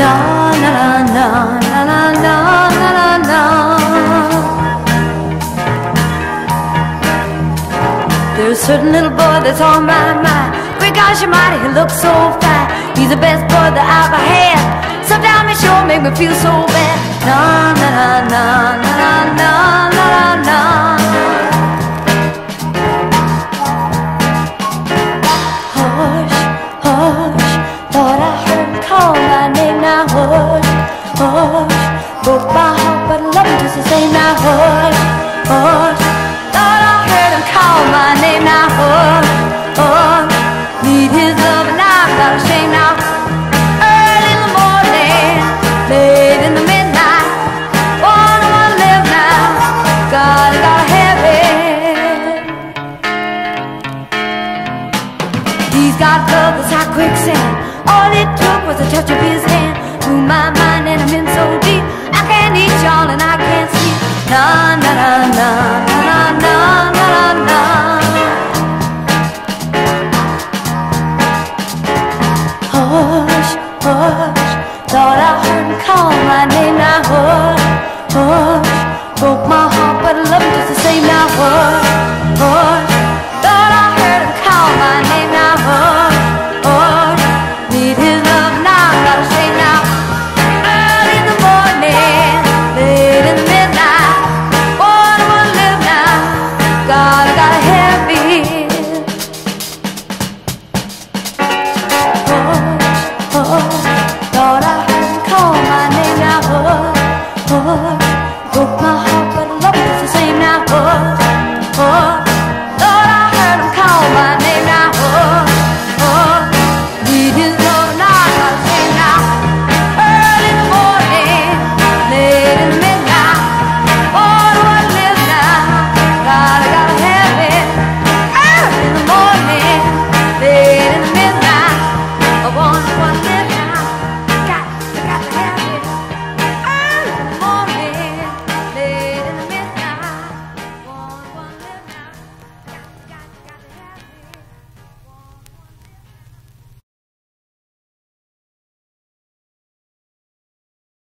na na na na na na na na na. There's a certain little boy that's on my mind. Great gosh almighty, he looks so fine. He's the best boy that I've ever had. Sometimes he sure make me feel so bad. Na na na na na na na my heart, but love him just the same. Now hush, hush, thought I heard him call my name. Now hush, hush, need his love and I'm not ashamed. Now early in the morning, late in the midnight, wanna wanna live now. Gotta gotta have it. He's got love that's like quicksand. All it took was a touch of rush. Thought I heard him call my name, I was. heart